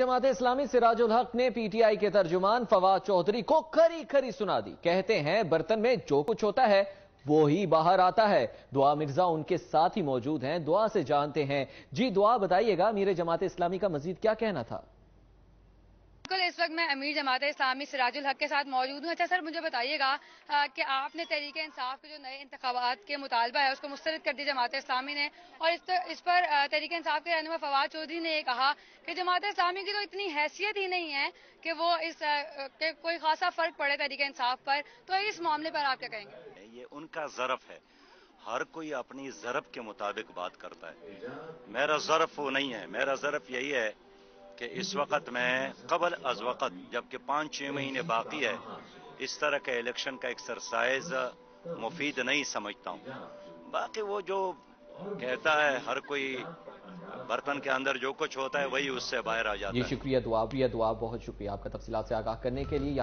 جماعت اسلامی سراج الحق نے P T I کے ترجمان فواد چودھری کو کھری کھری سنا دی۔ کہتے ہیں، برتن میں جو کچھ ہوتا ہے، وہی باہر آتا ہے۔ دعا مرزا ان کے ساتھ ہی موجود ہیں، دعا سے جانتے ہیں۔ جی دعا بتائیے گا، میرے جماعت اسلامی کا مزید کیا کہنا تھا؟ بالکل اس وقت میں امیر جماعت اسلامی سراج الحق کے ساتھ موجود ہوں۔ اچھا سر، مجھے بتائیے گا کہ آپ نے تحریک انصاف کے جو نئے انتخابات کے مطالبہ ہے، اس کو مسترد کر دی جماعت اسلامی نے، اور اس پر تحریک انصاف کے رہنما فواد چودھری نے یہ کہا کہ جماعت اسلامی کی تو اتنی حیثیت ہی نہیں ہے کہ وہ اس کوئی خاصا فرق پڑے تحریک انصاف پر۔ تو اس معاملے پر آپ کیا کہیں گے؟ یہ ان کا ضرف ہے۔ ہر کوئی اپنی ضرب کے مطابق بات کرتا ہے۔ میرا ضرف وہ نہیں ہے۔ میرا ضرف یہی ہے کہ اس وقت میں قبل از وقت جبکہ پانچ چھ مہینے باقی ہے، اس طرح کا الیکشن کا ایکسرسائز مفید نہیں سمجھتا ہوں۔ باقی وہ جو کہتا ہے، ہر کوئی برتن کے اندر جو کچھ ہوتا ہے، وہی اس سے باہر آ جاتا ہے۔ یہ شکریہ، دعا دعا بہت شکریہ آپ کا تفصیلات سے آگاہ کرنے کے لیے۔